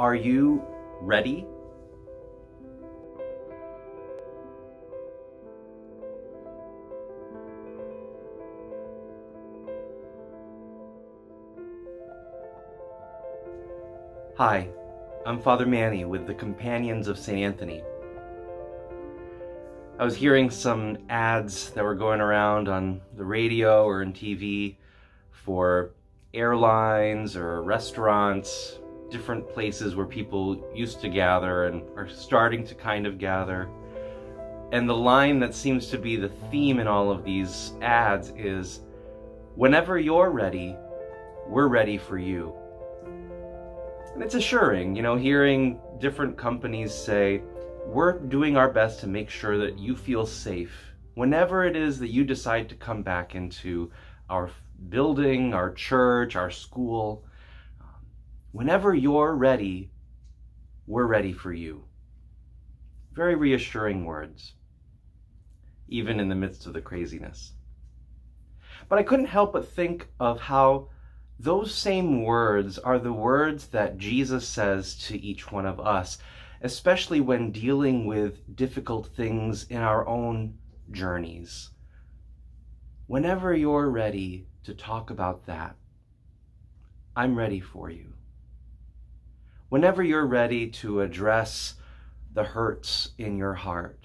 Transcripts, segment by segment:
Are you ready? Hi, I'm Father Manny with the Companions of St. Anthony. I was hearing some ads that were going around on the radio or in TV for airlines or restaurants, different places where people used to gather and are starting to kind of gather. And the line that seems to be the theme in all of these ads is whenever you're ready, we're ready for you. And it's assuring, you know, hearing different companies say, we're doing our best to make sure that you feel safe whenever it is that you decide to come back into our building, our church, our school. Whenever you're ready, we're ready for you. Very reassuring words, even in the midst of the craziness. But I couldn't help but think of how those same words are the words that Jesus says to each one of us, especially when dealing with difficult things in our own journeys. Whenever you're ready to talk about that, I'm ready for you. Whenever you're ready to address the hurts in your heart,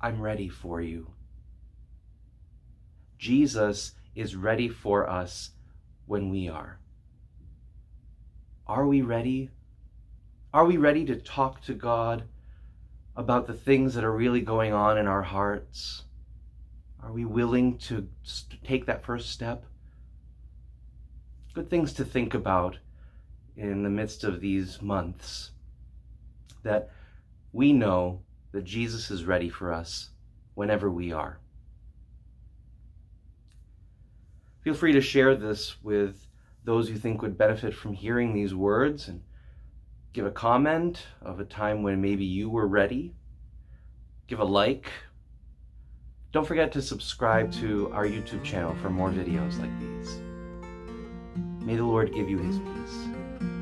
I'm ready for you. Jesus is ready for us when we are. Are we ready? Are we ready to talk to God about the things that are really going on in our hearts? Are we willing to take that first step? Good things to think about in the midst of these months that we know that Jesus is ready for us whenever we are. Feel free to share this with those you think would benefit from hearing these words and give a comment of a time when maybe you were ready. Give a like. Don't forget to subscribe to our YouTube channel for more videos like these. May the Lord give you his peace.